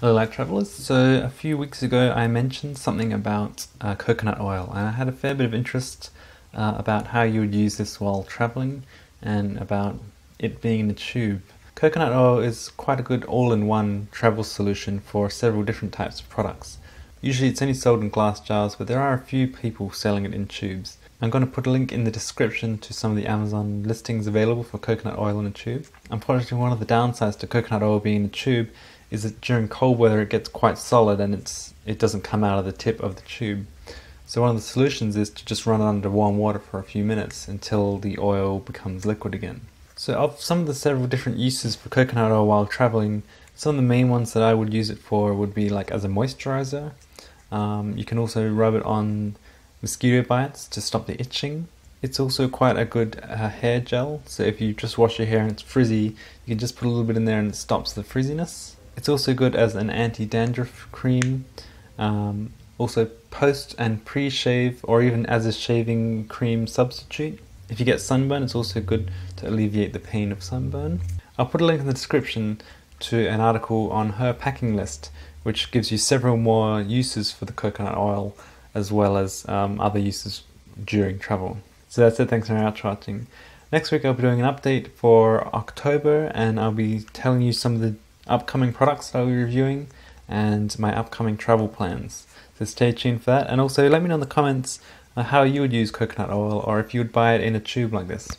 Hello light travelers. So a few weeks ago I mentioned something about uh, coconut oil and I had a fair bit of interest uh, about how you would use this while traveling and about it being in a tube. Coconut oil is quite a good all-in-one travel solution for several different types of products. Usually it's only sold in glass jars but there are a few people selling it in tubes. I'm going to put a link in the description to some of the Amazon listings available for coconut oil in a tube. Unfortunately one of the downsides to coconut oil being in a tube is that during cold weather it gets quite solid and it's it doesn't come out of the tip of the tube. So one of the solutions is to just run it under warm water for a few minutes until the oil becomes liquid again. So of some of the several different uses for coconut oil while traveling, some of the main ones that I would use it for would be like as a moisturizer. Um, you can also rub it on mosquito bites to stop the itching. It's also quite a good uh, hair gel, so if you just wash your hair and it's frizzy, you can just put a little bit in there and it stops the frizziness. It's also good as an anti-dandruff cream, um, also post and pre-shave or even as a shaving cream substitute. If you get sunburn, it's also good to alleviate the pain of sunburn. I'll put a link in the description to an article on her packing list, which gives you several more uses for the coconut oil as well as um, other uses during travel. So that's it, thanks for watching. Next week I'll be doing an update for October and I'll be telling you some of the upcoming products I'll be reviewing and my upcoming travel plans. So stay tuned for that and also let me know in the comments uh, how you would use coconut oil or if you would buy it in a tube like this.